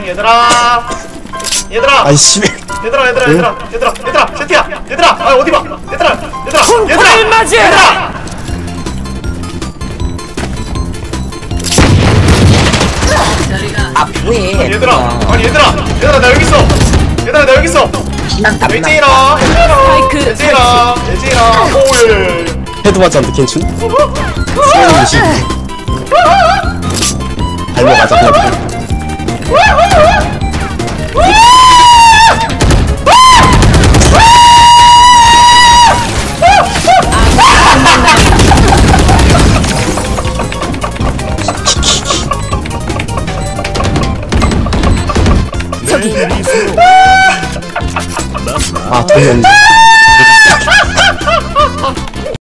중 얘들아. 얘들아. 아이 씨 얘들아 얘들아 얘들아 얘들아 얘들아 세티야 얘들아. 아 어디 봐? 얘들아 얘들아 얘들아. 맞이! 얘들아. 아 뭐해 얘들아. 아니 얘들아. 얘들아 나 여기 있어. 얘들아 나 여기 있어. 스파이크 예진이라 예진이라. 오예 헤드 맞았는데 괜춘? 수현이 무시 발로 맞아 그냥 Matei ah! ele.